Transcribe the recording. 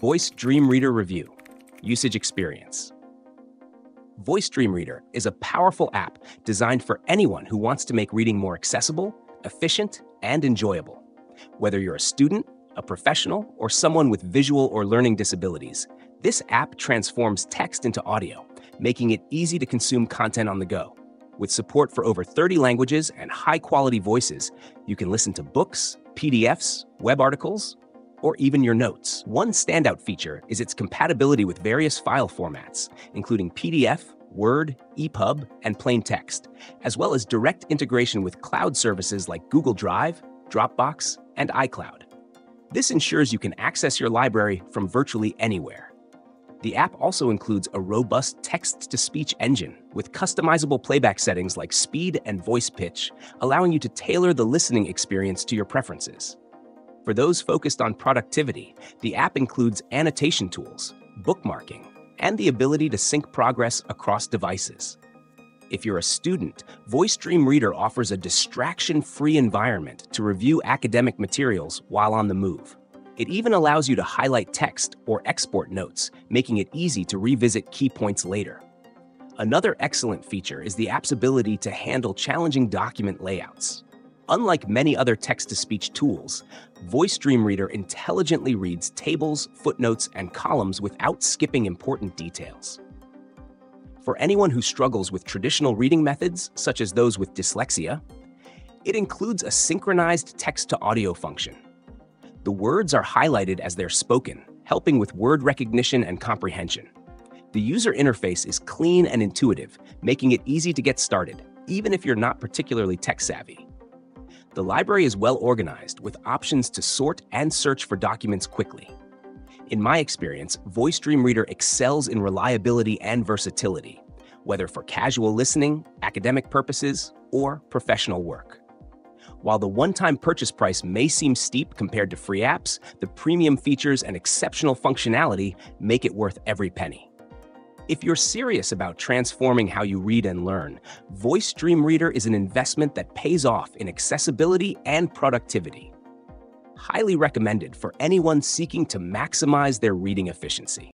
Voice Dream Reader Review Usage Experience. Voice Dream Reader is a powerful app designed for anyone who wants to make reading more accessible, efficient, and enjoyable. Whether you're a student, a professional, or someone with visual or learning disabilities, this app transforms text into audio, making it easy to consume content on the go. With support for over 30 languages and high quality voices, you can listen to books, PDFs, web articles, or even your notes. One standout feature is its compatibility with various file formats, including PDF, Word, EPUB, and plain text, as well as direct integration with cloud services like Google Drive, Dropbox, and iCloud. This ensures you can access your library from virtually anywhere. The app also includes a robust text to speech engine with customizable playback settings like speed and voice pitch, allowing you to tailor the listening experience to your preferences. For those focused on productivity, the app includes annotation tools, bookmarking, and the ability to sync progress across devices. If you're a student, Voice Dream Reader offers a distraction free environment to review academic materials while on the move. It even allows you to highlight text or export notes, making it easy to revisit key points later. Another excellent feature is the app's ability to handle challenging document layouts. Unlike many other text to speech tools, Voice Dream Reader intelligently reads tables, footnotes, and columns without skipping important details. For anyone who struggles with traditional reading methods, such as those with dyslexia, it includes a synchronized text to audio function the words are highlighted as they're spoken, helping with word recognition and comprehension. The user interface is clean and intuitive, making it easy to get started, even if you're not particularly tech savvy. The library is well organized with options to sort and search for documents quickly. In my experience, Voice Dream Reader excels in reliability and versatility, whether for casual listening, academic purposes, or professional work. While the one time purchase price may seem steep compared to free apps, the premium features and exceptional functionality make it worth every penny. If you're serious about transforming how you read and learn, Voice Dream Reader is an investment that pays off in accessibility and productivity. Highly recommended for anyone seeking to maximize their reading efficiency.